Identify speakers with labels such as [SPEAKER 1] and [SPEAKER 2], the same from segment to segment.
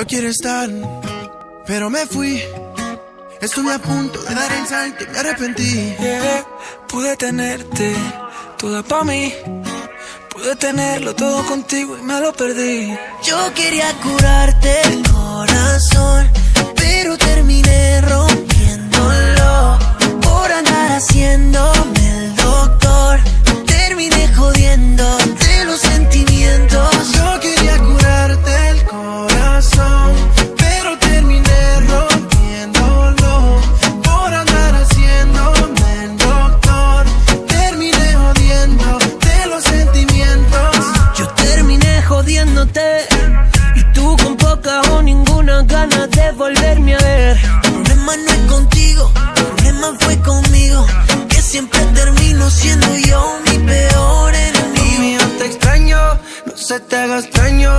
[SPEAKER 1] Yo quiero estar, pero me fui. Estuve a punto de dar el salto y me arrepentí.
[SPEAKER 2] pude tenerte toda pa' mí. Pude tenerlo todo contigo y me lo perdí.
[SPEAKER 3] Yo quería curarte el corazón, ninguna gana de volverme a ver. El problema no es contigo, el problema fue conmigo. Que siempre termino siendo yo mi peor enemigo.
[SPEAKER 2] Mío, te extraño, no se te haga extraño.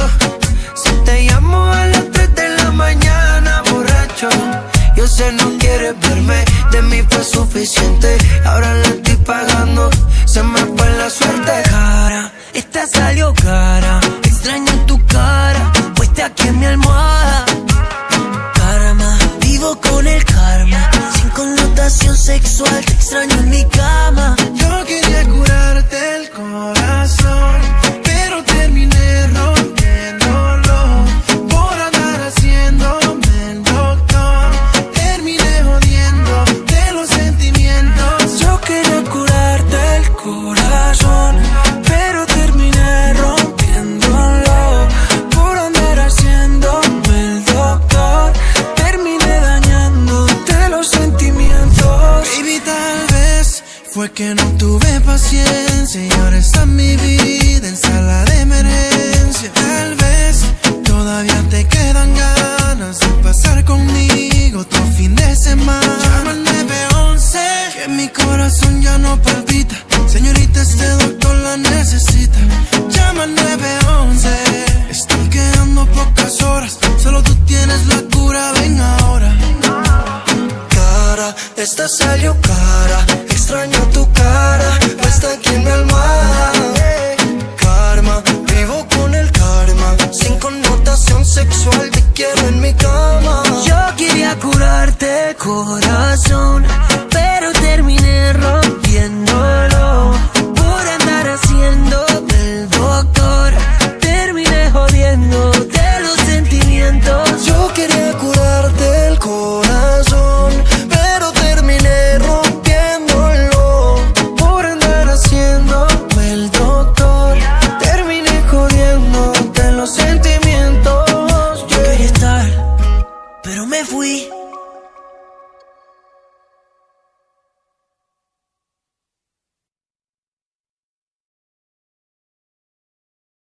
[SPEAKER 2] Si te llamo a las 3 de la mañana, borracho. Yo sé no quieres verme, de mí fue suficiente. Ahora la estoy pagando, se me fue la suerte.
[SPEAKER 1] Fue que no tuve paciencia y ahora está mi vida en sala de emergencia. Tal vez todavía te quedan ganas de pasar conmigo otro fin de semana. Llama al 911 que mi corazón ya no palpita. Señorita, este doctor la necesita. Llama al 911. Están quedando pocas horas. Solo tú tienes la cura. Ven ahora.
[SPEAKER 2] Cara, esta salió cara. pasión sexual, te quiero en mi cama. Yo quería curarte corazón, pero terminé rompiéndolo. Por andar
[SPEAKER 3] haciendo del doctor, terminé jodiendo.